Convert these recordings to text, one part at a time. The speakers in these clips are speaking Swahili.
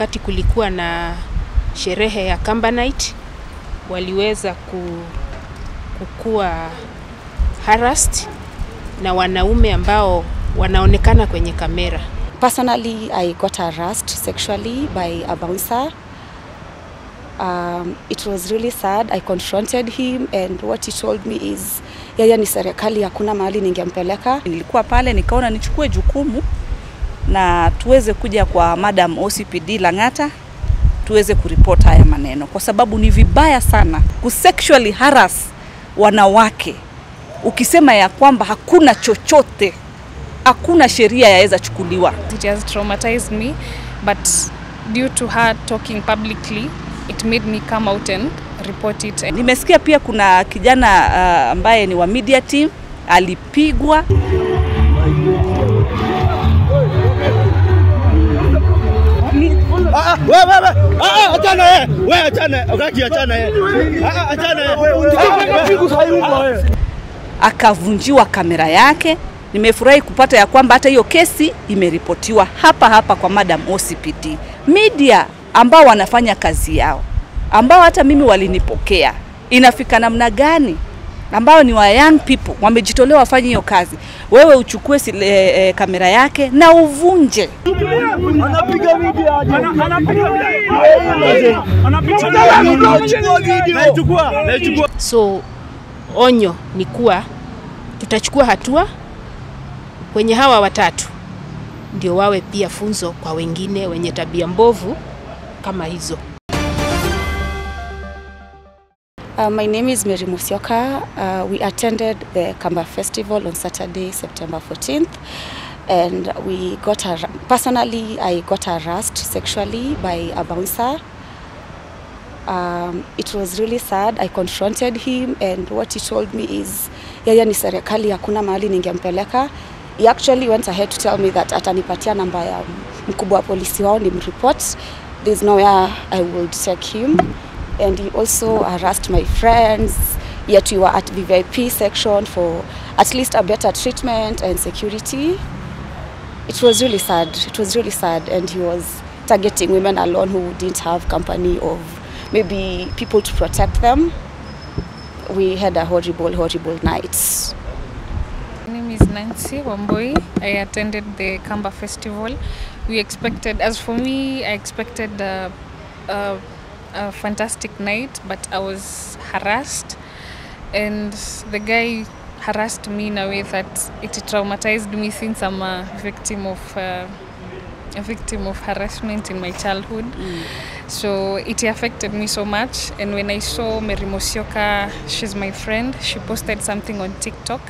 Wakati kulikuwa na sherehe ya Kamba Night waliweza ku, kukua harassed na wanaume ambao wanaonekana kwenye kamera. Personally, I got harassed sexually by a bouncer. Um, it was really sad. I confronted him and what he told me is yeye ni serikali, hakuna mahali ningempeleka. Nilikuwa pale nikaona nichukue jukumu na tuweze kuja kwa Madam OCPD Lang'ata tuweze kuripoti haya maneno, kwa sababu ni vibaya sana kusexually harass wanawake, ukisema ya kwamba hakuna chochote, hakuna sheria yaweza chukuliwa. It has traumatized me, but due to her talking publicly, it made me come out and report it. Nimesikia pia kuna kijana uh, ambaye ni wa media team alipigwa. Ah, wewe wewe. Ah, achana yeye. Wewe achana. Ukaki achana yeye. Ah, achana yeye. akavunjiwa kamera yake. Nimefurahi kupata ya kwamba hata hiyo kesi imeripotiwa hapa hapa kwa Madam OCPD. Media ambao wanafanya kazi yao, ambao hata mimi walinipokea, inafika namna gani ambao ni wa young people wamejitolea wafanye hiyo kazi, wewe uchukue sile, e, kamera yake na uvunje. So onyo ni kuwa tutachukua hatua kwenye hawa watatu, ndio wawe pia funzo kwa wengine wenye tabia mbovu kama hizo. Uh, my name is Mary Musioka. Uh, we attended the Kamba Festival on Saturday, September 14th. And we got har- personally, I got harassed sexually by a bouncer. Um, it was really sad. I confronted him and what he told me is yeye ni serikali, hakuna mahali ningempeleka. He actually went ahead to tell me that atanipatia namba ya mkubwa wa polisi wao ni nimreport. There's nowhere I would take him. And he also harassed my friends. Yet we were at the VIP section for at least a better treatment and security. It was really sad. It was really sad. And he was targeting women alone who didn't have company of maybe people to protect them. We had a horrible, horrible night. My name is Nancy Wamboi. I attended the Kamba Festival. We expected, as for me, I expected a, a, a fantastic night, but I was harassed. And the guy harassed me in a way that it traumatized me since I'm a victim of uh, a victim of harassment in my childhood. So it affected me so much. And when I saw Mary Mosioka, she's my friend, she posted something on TikTok.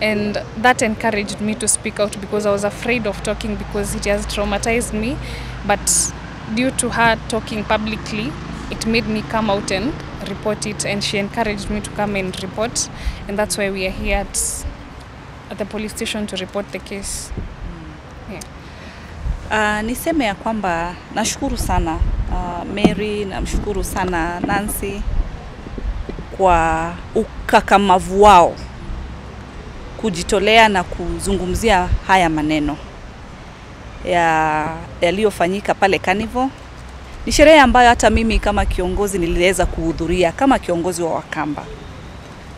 And that encouraged me to speak out because I was afraid of talking because it has traumatized me. But due to her talking publicly, it made me come out and report it. And she encouraged me to come and report. And that's why we are here at, at the police station to report the case. Yeah. Uh, niseme ya kwamba nashukuru sana uh, Mary, namshukuru sana Nancy kwa ukakamavu wao kujitolea na kuzungumzia haya maneno ya yaliyofanyika pale Carnival. Ni sherehe ambayo hata mimi kama kiongozi niliweza kuhudhuria kama kiongozi wa Wakamba.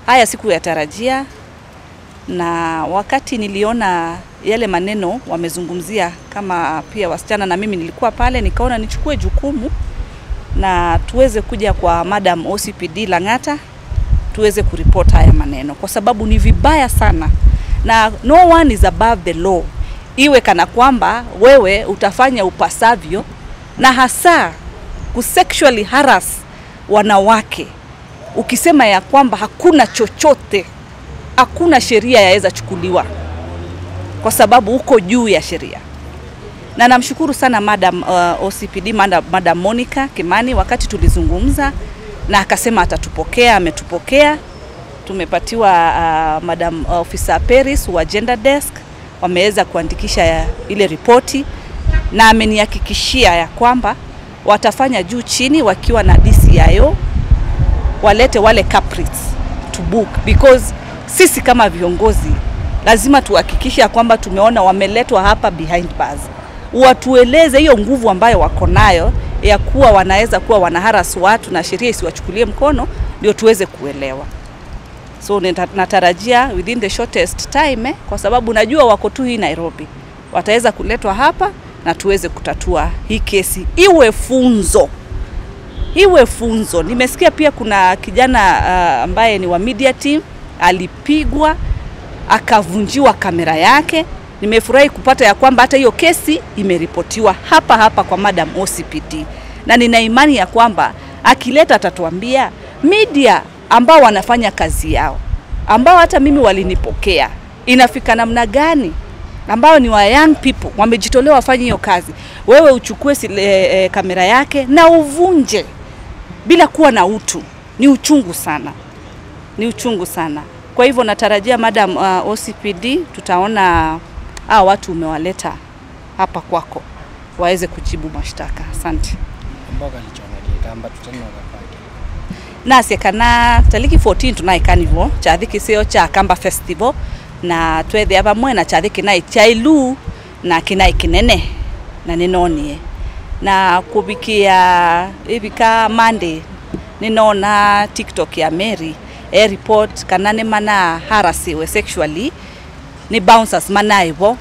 Haya siku sikuyatarajia, na wakati niliona yale maneno wamezungumzia kama pia wasichana, na mimi nilikuwa pale, nikaona nichukue jukumu na tuweze kuja kwa Madam OCPD Lang'ata tuweze kuripoti haya maneno, kwa sababu ni vibaya sana, na no one is above the law, iwe kana kwamba wewe utafanya upasavyo, na hasa kusexually harass wanawake, ukisema ya kwamba hakuna chochote, hakuna sheria yaweza chukuliwa kwa sababu uko juu ya sheria. Na namshukuru sana Madam uh, OCPD Madam, Madam Monica Kimani wakati tulizungumza na akasema atatupokea, ametupokea. Tumepatiwa uh, Madam uh, Officer Paris wa Gender Desk wameweza kuandikisha ile ripoti na amenihakikishia ya kwamba watafanya juu chini wakiwa na DCIO walete wale culprits to book. Because sisi kama viongozi lazima tuhakikishe kwamba tumeona wameletwa hapa behind bars, watueleze hiyo nguvu ambayo wako nayo ya kuwa wanaweza kuwa wanaharas watu na sheria isiwachukulie mkono, ndio tuweze kuelewa. So natarajia within the shortest time eh, kwa sababu najua wako tu hii Nairobi, wataweza kuletwa hapa na tuweze kutatua hii kesi, iwe funzo iwe funzo. Nimesikia pia kuna kijana uh, ambaye ni wa media team alipigwa akavunjiwa kamera yake. Nimefurahi kupata ya kwamba hata hiyo kesi imeripotiwa hapa hapa kwa Madam OCPD, na nina imani ya kwamba akileta atatuambia media ambao wanafanya kazi yao, ambao hata mimi walinipokea, inafika namna gani ambao ni wa young people wamejitolea wafanye hiyo kazi, wewe uchukue sile, e, kamera yake na uvunje bila kuwa na utu. Ni uchungu sana, ni uchungu sana. Kwa hivyo natarajia madam uh, OCPD tutaona hao watu umewaleta hapa kwako waweze kujibu mashtaka. Asante. nase kana taliki 14 tunaikanivo carnival chathi kisio cha kamba festival na twethia vamwe na chathi kinai cha ilu na kinai kinene na ninonie. Na kuvikia ivika Monday ninona TikTok ya Mary e report kana ni mana harasiwe sexually ni bouncers manaivo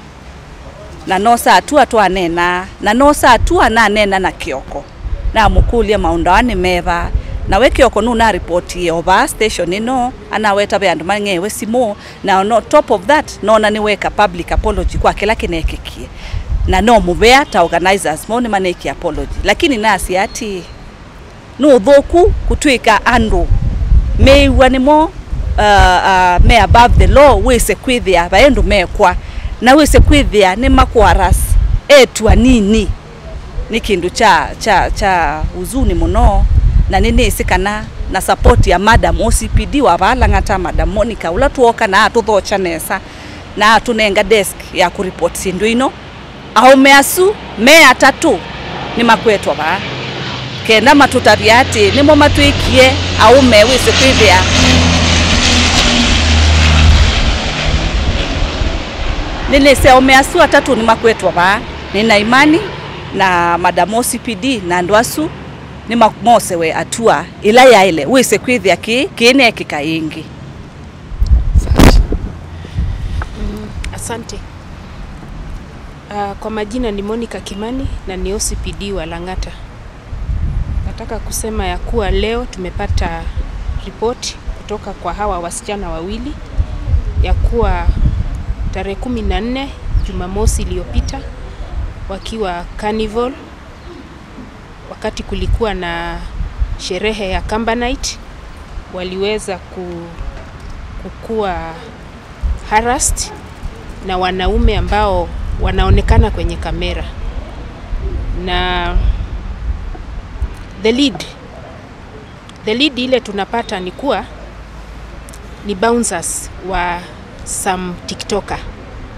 na no saa tu atwanena na no saa tu ananena na kioko. Na mukulia maundawani meva nawe kioko nu naripoti ova station ino anaweta ve andu mang'ewe simu na no top of that nona niweka public apology kwa kila kinekikie na no muvea ta organizers mo ni maneki apology. Lakini nasi ati nu thuku kutwika andu. Meiwa nimo uh, uh, me above the law wise kwithia vaendu mekwa. Na wise kwithia ni makwaras etu anini ni kindu cha cha cha uzuni muno na ninisi kana na support ya madam OCPD wa valang'ata madam Monica ula tuoka na atuthocha nesa na atunenga desk ya kuripot sindu ino. Aume asu me atatu ni makwetwa va kenda matutaria ati nimo matwikie aume wise kwithia. Ninise aume asu atatu ni makwetwa va nina imani na madam OCPD na andu asu ni mamosewe atua ila yaile wise kwithia ki kine kikaingi Asante. Uh, kwa majina ni Monica Kimani na ni OCPD wa Lang'ata. Nataka kusema ya kuwa leo tumepata ripoti kutoka kwa hawa wasichana wawili ya kuwa tarehe kumi na nne Jumamosi iliyopita wakiwa Carnival, wakati kulikuwa na sherehe ya Kamba Night, waliweza ku, kukua harassed na wanaume ambao wanaonekana kwenye kamera. Na the lead the lead ile tunapata ni kuwa ni bouncers wa some tiktoker.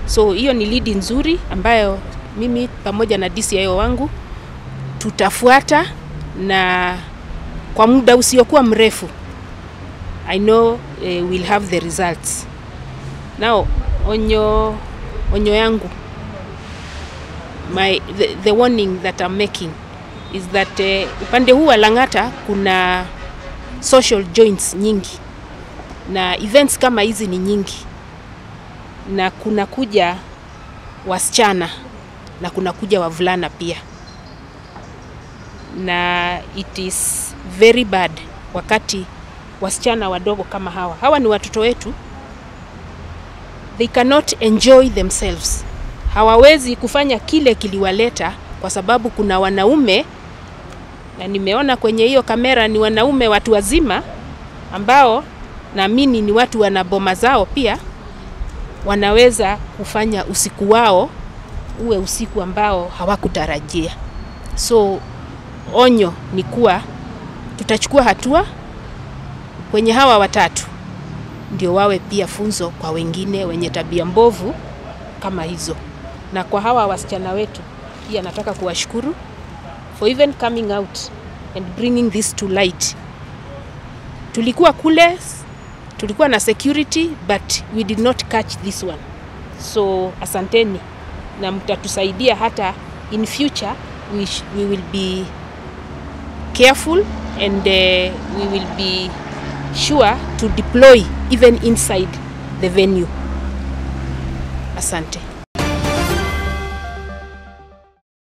So hiyo ni lead nzuri ambayo mimi pamoja na DCIO wangu tutafuata na kwa muda usiokuwa mrefu I know eh, we'll have the results. Now onyo onyo yangu my the, the warning that I'm making is that eh, upande huu wa Lang'ata kuna social joints nyingi na events kama hizi ni nyingi, na kuna kuja wasichana na kuna kuja wavulana pia, na it is very bad wakati wasichana wadogo kama hawa. Hawa ni watoto wetu. They cannot enjoy themselves, hawawezi kufanya kile kiliwaleta, kwa sababu kuna wanaume na nimeona kwenye hiyo kamera ni wanaume watu wazima ambao naamini ni watu wana boma zao pia, wanaweza kufanya usiku wao uwe usiku ambao hawakutarajia. So onyo ni kuwa tutachukua hatua kwenye hawa watatu ndio wawe pia funzo kwa wengine wenye tabia mbovu kama hizo. Na kwa hawa wasichana wetu pia nataka kuwashukuru for even coming out and bringing this to light. Tulikuwa kule, tulikuwa na security but we did not catch this one. So asanteni na mtatusaidia hata in future we, we will be careful and uh, we will be sure to deploy even inside the venue. Asante.